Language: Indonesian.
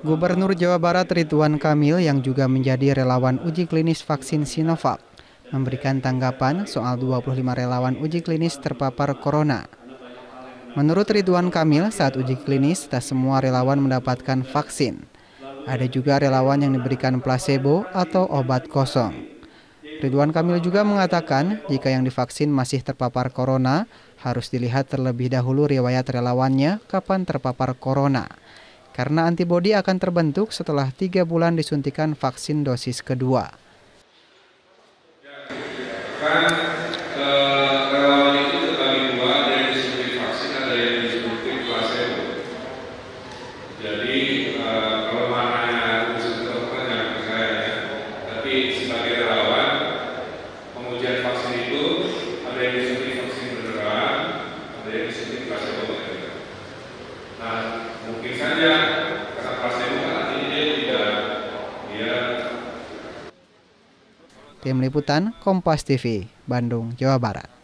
Gubernur Jawa Barat Ridwan Kamil yang juga menjadi relawan uji klinis vaksin Sinovac memberikan tanggapan soal 25 relawan uji klinis terpapar corona. Menurut Ridwan Kamil, saat uji klinis tak semua relawan mendapatkan vaksin. Ada juga relawan yang diberikan placebo atau obat kosong. Ridwan Kamil juga mengatakan jika yang divaksin masih terpapar corona, harus dilihat terlebih dahulu riwayat relawannya kapan terpapar corona karena antibodi akan terbentuk setelah tiga bulan disuntikan vaksin dosis kedua. Eh, Tim Liputan Kompas TV, Bandung, Jawa Barat.